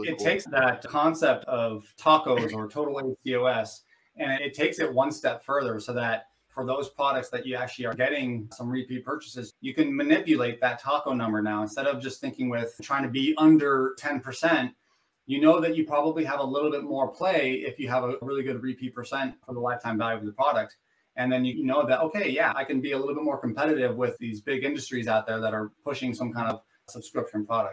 really it cool. takes that concept of TACoS or total ACOS and it takes it one step further so that for those products that you actually are getting some repeat purchases, you can manipulate that taco number now instead of just thinking with trying to be under 10%. You know that you probably have a little bit more play if you have a really good repeat percent for the lifetime value of the product. And then you know that, okay, yeah, I can be a little bit more competitive with these big industries out there that are pushing some kind of subscription product.